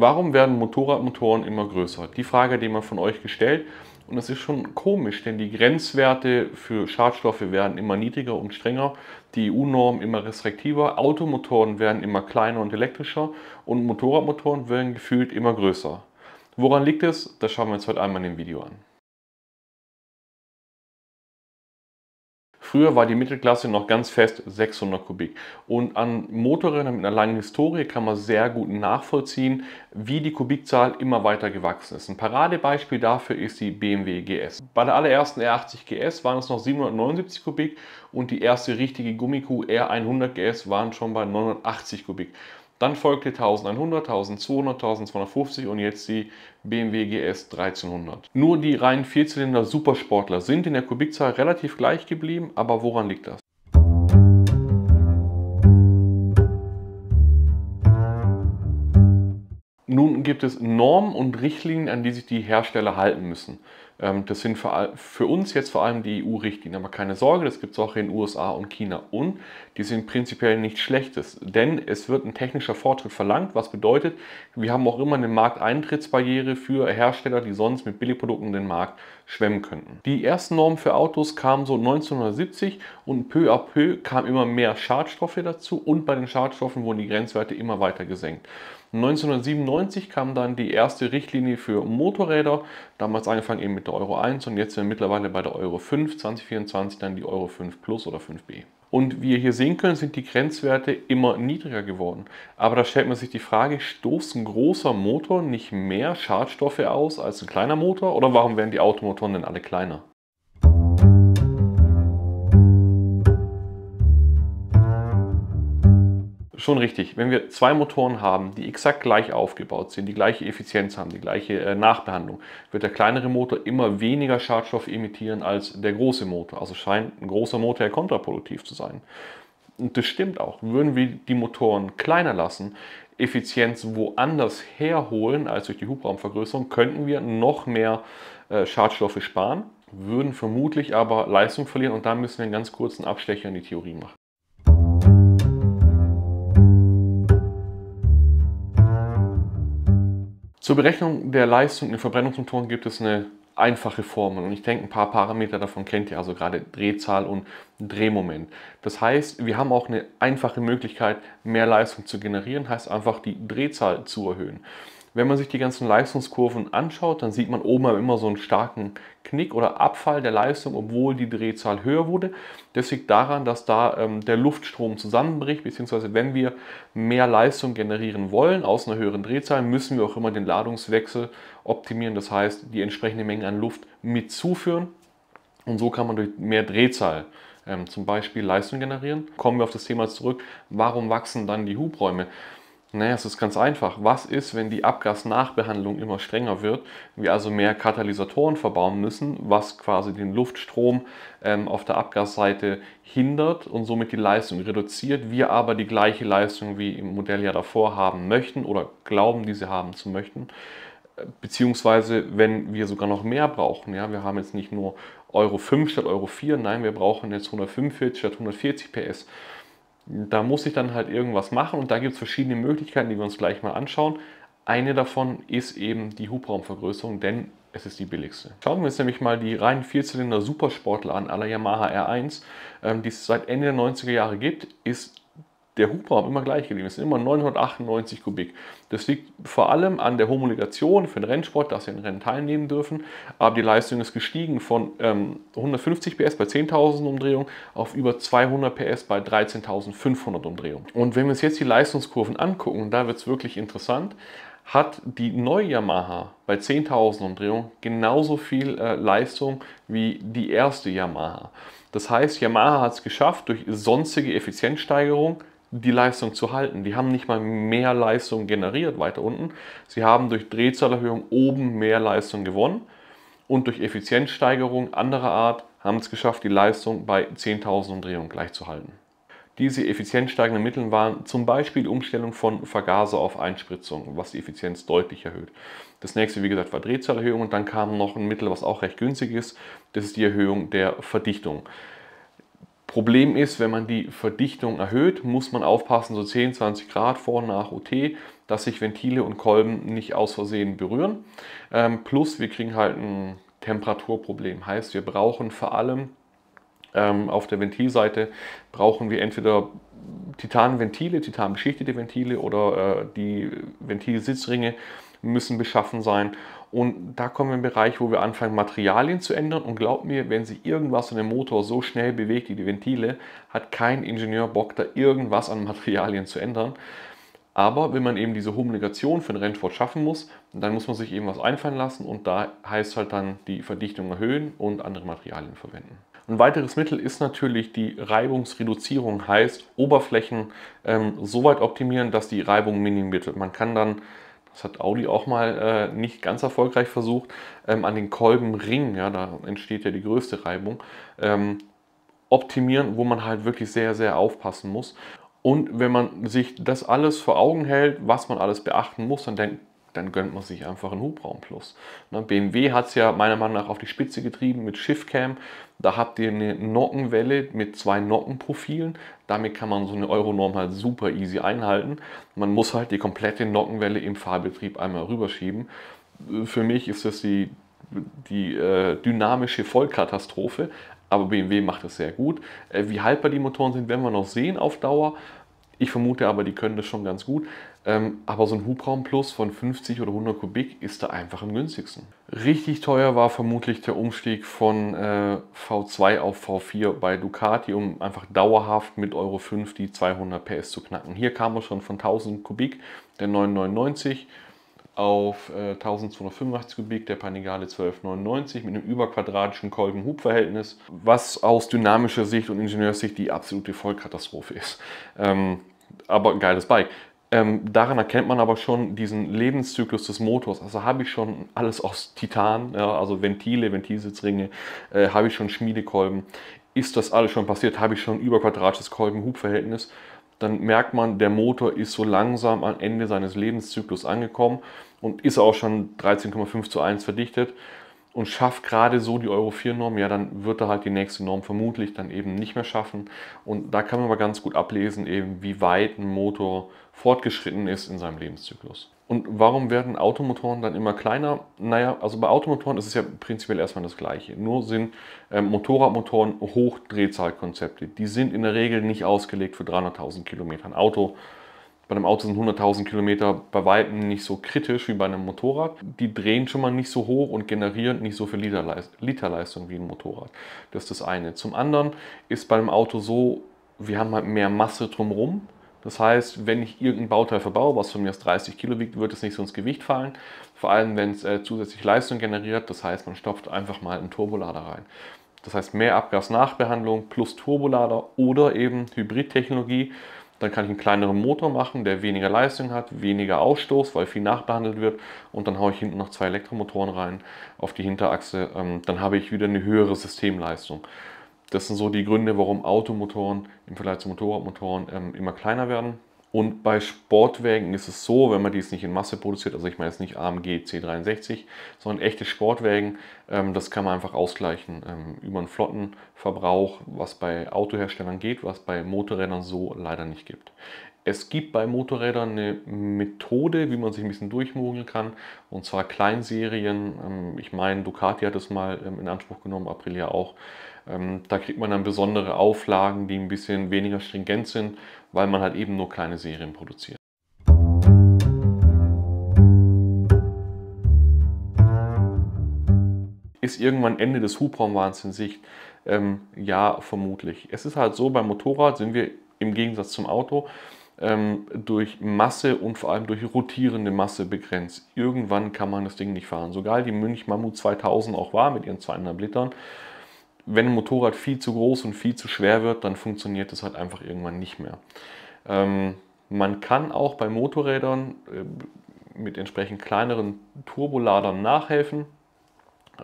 Warum werden Motorradmotoren immer größer? Die Frage, die man von euch gestellt und das ist schon komisch, denn die Grenzwerte für Schadstoffe werden immer niedriger und strenger, die EU-Norm immer restriktiver, Automotoren werden immer kleiner und elektrischer und Motorradmotoren werden gefühlt immer größer. Woran liegt es? Das schauen wir uns heute einmal in dem Video an. Früher war die Mittelklasse noch ganz fest 600 Kubik. Und an Motorrädern mit einer langen Historie kann man sehr gut nachvollziehen, wie die Kubikzahl immer weiter gewachsen ist. Ein Paradebeispiel dafür ist die BMW GS. Bei der allerersten R80 GS waren es noch 779 Kubik und die erste richtige Gummikuh R100 GS waren schon bei 980 Kubik. Dann folgte 1100, 1200, 1250 und jetzt die BMW GS 1300. Nur die reinen Vierzylinder Supersportler sind in der Kubikzahl relativ gleich geblieben, aber woran liegt das? Nun gibt es Normen und Richtlinien, an die sich die Hersteller halten müssen. Ähm, das sind für uns jetzt vor allem die EU-Richtlinien, aber keine Sorge, das gibt es auch in den USA und China. Und die sind prinzipiell nichts Schlechtes, denn es wird ein technischer Fortschritt verlangt, was bedeutet, wir haben auch immer eine Markteintrittsbarriere für Hersteller, die sonst mit Billigprodukten den Markt schwemmen könnten. Die ersten Normen für Autos kamen so 1970 und peu à peu kamen immer mehr Schadstoffe dazu und bei den Schadstoffen wurden die Grenzwerte immer weiter gesenkt. 1997 kam dann die erste Richtlinie für Motorräder, damals angefangen eben mit der Euro 1 und jetzt sind wir mittlerweile bei der Euro 5, 2024 dann die Euro 5 Plus oder 5b. Und wie ihr hier sehen könnt, sind die Grenzwerte immer niedriger geworden. Aber da stellt man sich die Frage, stoßt ein großer Motor nicht mehr Schadstoffe aus als ein kleiner Motor? Oder warum werden die Automotoren denn alle kleiner? Schon richtig. Wenn wir zwei Motoren haben, die exakt gleich aufgebaut sind, die gleiche Effizienz haben, die gleiche äh, Nachbehandlung, wird der kleinere Motor immer weniger Schadstoff emittieren als der große Motor. Also scheint ein großer Motor ja kontraproduktiv zu sein. Und das stimmt auch. Würden wir die Motoren kleiner lassen, Effizienz woanders herholen als durch die Hubraumvergrößerung, könnten wir noch mehr äh, Schadstoffe sparen, würden vermutlich aber Leistung verlieren und da müssen wir einen ganz kurzen Abstecher in die Theorie machen. Zur Berechnung der Leistung in Verbrennungsmotoren gibt es eine einfache Formel und ich denke, ein paar Parameter davon kennt ihr, also gerade Drehzahl und Drehmoment. Das heißt, wir haben auch eine einfache Möglichkeit, mehr Leistung zu generieren, heißt einfach die Drehzahl zu erhöhen. Wenn man sich die ganzen Leistungskurven anschaut, dann sieht man oben immer so einen starken Knick oder Abfall der Leistung, obwohl die Drehzahl höher wurde. Das liegt daran, dass da ähm, der Luftstrom zusammenbricht, beziehungsweise wenn wir mehr Leistung generieren wollen aus einer höheren Drehzahl, müssen wir auch immer den Ladungswechsel optimieren. Das heißt, die entsprechende Menge an Luft mit zuführen. Und so kann man durch mehr Drehzahl ähm, zum Beispiel Leistung generieren. Kommen wir auf das Thema zurück. Warum wachsen dann die Hubräume? Naja, es ist ganz einfach. Was ist, wenn die Abgasnachbehandlung immer strenger wird, wir also mehr Katalysatoren verbauen müssen, was quasi den Luftstrom ähm, auf der Abgasseite hindert und somit die Leistung reduziert, wir aber die gleiche Leistung wie im Modell ja davor haben möchten oder glauben, diese haben zu möchten, beziehungsweise wenn wir sogar noch mehr brauchen. Ja, wir haben jetzt nicht nur Euro 5 statt Euro 4, nein, wir brauchen jetzt 145 statt 140 PS. Da muss ich dann halt irgendwas machen und da gibt es verschiedene Möglichkeiten, die wir uns gleich mal anschauen. Eine davon ist eben die Hubraumvergrößerung, denn es ist die billigste. Schauen wir uns nämlich mal die reinen Vierzylinder Supersportler an, aller Yamaha R1, ähm, die es seit Ende der 90er Jahre gibt, ist der Hubraum immer gleich geblieben. Es sind immer 998 Kubik. Das liegt vor allem an der Homologation für den Rennsport, dass sie in Rennen teilnehmen dürfen. Aber die Leistung ist gestiegen von ähm, 150 PS bei 10.000 Umdrehungen auf über 200 PS bei 13.500 Umdrehungen. Und wenn wir uns jetzt die Leistungskurven angucken, da wird es wirklich interessant, hat die neue Yamaha bei 10.000 Umdrehungen genauso viel äh, Leistung wie die erste Yamaha. Das heißt, Yamaha hat es geschafft, durch sonstige Effizienzsteigerung die Leistung zu halten. Die haben nicht mal mehr Leistung generiert weiter unten. Sie haben durch Drehzahlerhöhung oben mehr Leistung gewonnen und durch Effizienzsteigerung anderer Art haben es geschafft, die Leistung bei 10.000 Umdrehungen gleich zu halten. Diese effizienzsteigenden Mittel waren zum Beispiel Umstellung von Vergaser auf Einspritzung, was die Effizienz deutlich erhöht. Das nächste, wie gesagt, war Drehzahlerhöhung und dann kam noch ein Mittel, was auch recht günstig ist, das ist die Erhöhung der Verdichtung. Problem ist, wenn man die Verdichtung erhöht, muss man aufpassen, so 10, 20 Grad vor und nach OT dass sich Ventile und Kolben nicht aus Versehen berühren. Ähm, plus wir kriegen halt ein Temperaturproblem. Heißt, wir brauchen vor allem ähm, auf der Ventilseite brauchen wir entweder Titanventile, titanbeschichtete Ventile oder äh, die Ventilsitzringe müssen beschaffen sein. Und da kommen wir den Bereich, wo wir anfangen, Materialien zu ändern. Und glaubt mir, wenn sich irgendwas an dem Motor so schnell bewegt wie die Ventile, hat kein Ingenieur Bock, da irgendwas an Materialien zu ändern. Aber wenn man eben diese Homologation für den Rennsport schaffen muss, dann muss man sich eben was einfallen lassen und da heißt halt dann die Verdichtung erhöhen und andere Materialien verwenden. Ein weiteres Mittel ist natürlich die Reibungsreduzierung, heißt Oberflächen ähm, so weit optimieren, dass die Reibung minimiert wird. Man kann dann, das hat Audi auch mal äh, nicht ganz erfolgreich versucht, ähm, an den Kolbenringen, ja, da entsteht ja die größte Reibung, ähm, optimieren, wo man halt wirklich sehr, sehr aufpassen muss. Und wenn man sich das alles vor Augen hält, was man alles beachten muss, dann denkt dann gönnt man sich einfach einen Hubraum Plus. Ne, BMW hat es ja meiner Meinung nach auf die Spitze getrieben mit Shiftcam. Da habt ihr eine Nockenwelle mit zwei Nockenprofilen. Damit kann man so eine Euronorm halt super easy einhalten. Man muss halt die komplette Nockenwelle im Fahrbetrieb einmal rüberschieben. Für mich ist das die, die äh, dynamische Vollkatastrophe. Aber BMW macht es sehr gut. Äh, wie haltbar die Motoren sind, werden wir noch sehen auf Dauer. Ich vermute aber, die können das schon ganz gut. Ähm, aber so ein Hubraum Plus von 50 oder 100 Kubik ist da einfach am günstigsten. Richtig teuer war vermutlich der Umstieg von äh, V2 auf V4 bei Ducati, um einfach dauerhaft mit Euro 5 die 200 PS zu knacken. Hier kam er schon von 1000 Kubik, der 999 auf äh, 1285 Kubik der Panigale 1299 mit einem überquadratischen Kolben-Hub-Verhältnis, was aus dynamischer Sicht und Ingenieurssicht die absolute Vollkatastrophe ist. Ähm, aber ein geiles Bike. Ähm, daran erkennt man aber schon diesen Lebenszyklus des Motors. Also habe ich schon alles aus Titan, ja, also Ventile, Ventilsitzringe, äh, habe ich schon Schmiedekolben. Ist das alles schon passiert? Habe ich schon überquadratisches Kolben-Hub-Verhältnis? Dann merkt man, der Motor ist so langsam am Ende seines Lebenszyklus angekommen und ist auch schon 13,5 zu 1 verdichtet und schafft gerade so die Euro 4 Norm, ja, dann wird er halt die nächste Norm vermutlich dann eben nicht mehr schaffen. Und da kann man mal ganz gut ablesen, eben wie weit ein Motor fortgeschritten ist in seinem Lebenszyklus. Und warum werden Automotoren dann immer kleiner? Naja, also bei Automotoren ist es ja prinzipiell erstmal das Gleiche. Nur sind äh, Motorradmotoren Hochdrehzahlkonzepte. Die sind in der Regel nicht ausgelegt für 300.000 Kilometer. Ein Auto bei einem Auto sind 100.000 Kilometer bei weitem nicht so kritisch wie bei einem Motorrad. Die drehen schon mal nicht so hoch und generieren nicht so viel Literleistung wie ein Motorrad. Das ist das eine. Zum anderen ist bei einem Auto so, wir haben halt mehr Masse drumherum. Das heißt, wenn ich irgendein Bauteil verbaue, was von mir aus 30 Kilo wiegt, wird es nicht so ins Gewicht fallen. Vor allem, wenn es äh, zusätzlich Leistung generiert. Das heißt, man stopft einfach mal einen Turbolader rein. Das heißt, mehr Abgasnachbehandlung plus Turbolader oder eben Hybridtechnologie. Dann kann ich einen kleineren Motor machen, der weniger Leistung hat, weniger Ausstoß, weil viel nachbehandelt wird. Und dann haue ich hinten noch zwei Elektromotoren rein auf die Hinterachse. Ähm, dann habe ich wieder eine höhere Systemleistung. Das sind so die Gründe, warum Automotoren im Vergleich zu Motorradmotoren ähm, immer kleiner werden. Und bei Sportwägen ist es so, wenn man dies nicht in Masse produziert, also ich meine jetzt nicht AMG C63, sondern echte Sportwägen, ähm, das kann man einfach ausgleichen ähm, über einen Flottenverbrauch, was bei Autoherstellern geht, was bei Motorrädern so leider nicht gibt. Es gibt bei Motorrädern eine Methode, wie man sich ein bisschen durchmogeln kann, und zwar Kleinserien. Ähm, ich meine, Ducati hat es mal ähm, in Anspruch genommen, Aprilia auch. Ähm, da kriegt man dann besondere Auflagen, die ein bisschen weniger stringent sind weil man halt eben nur kleine Serien produziert. Ist irgendwann Ende des Hubraumwahns in Sicht? Ja, vermutlich. Es ist halt so, beim Motorrad sind wir im Gegensatz zum Auto ähm, durch Masse und vor allem durch rotierende Masse begrenzt. Irgendwann kann man das Ding nicht fahren. So geil die Münch Mammut 2000 auch war mit ihren 200 Litern, wenn ein Motorrad viel zu groß und viel zu schwer wird, dann funktioniert es halt einfach irgendwann nicht mehr. Ähm, man kann auch bei Motorrädern äh, mit entsprechend kleineren Turboladern nachhelfen.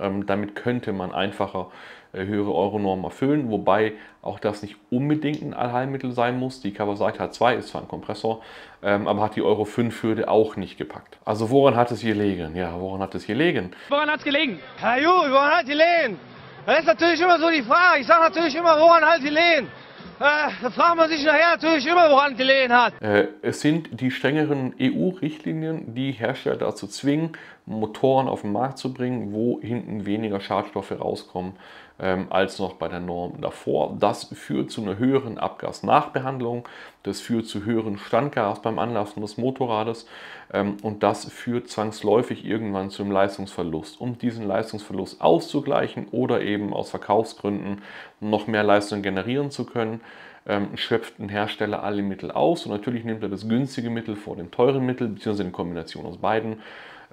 Ähm, damit könnte man einfacher höhere Euronormen erfüllen, wobei auch das nicht unbedingt ein Allheilmittel sein muss. Die Kawasaki H2 ist zwar ein Kompressor, ähm, aber hat die Euro 5 Hürde auch nicht gepackt. Also woran hat es hier gelegen? Ja, woran hat es hier gelegen? Woran hat es gelegen? Herr Ju, woran hat es gelegen? Das ist natürlich immer so die Frage. Ich sage natürlich immer, woran halt die Lehen? Äh, da fragt man sich nachher natürlich immer, woran gelegen hat. Äh, es sind die strengeren EU-Richtlinien, die Hersteller dazu zwingen, Motoren auf den Markt zu bringen, wo hinten weniger Schadstoffe rauskommen als noch bei der Norm davor. Das führt zu einer höheren Abgasnachbehandlung, das führt zu höheren Standgas beim Anlassen des Motorrades ähm, und das führt zwangsläufig irgendwann zu einem Leistungsverlust. Um diesen Leistungsverlust auszugleichen oder eben aus Verkaufsgründen noch mehr Leistung generieren zu können, ähm, schöpft ein Hersteller alle Mittel aus und natürlich nimmt er das günstige Mittel vor dem teuren Mittel, beziehungsweise in Kombination aus beiden.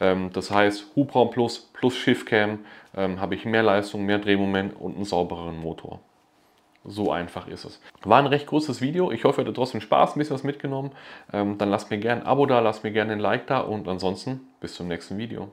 Ähm, das heißt, Hubraum Plus plus Shiftcam ähm, habe ich mehr Leistung, mehr Drehmoment und einen saubereren Motor. So einfach ist es. War ein recht großes Video. Ich hoffe, ihr hattet trotzdem Spaß, ein bisschen was mitgenommen. Ähm, dann lasst mir gerne ein Abo da, lasst mir gerne ein Like da und ansonsten bis zum nächsten Video.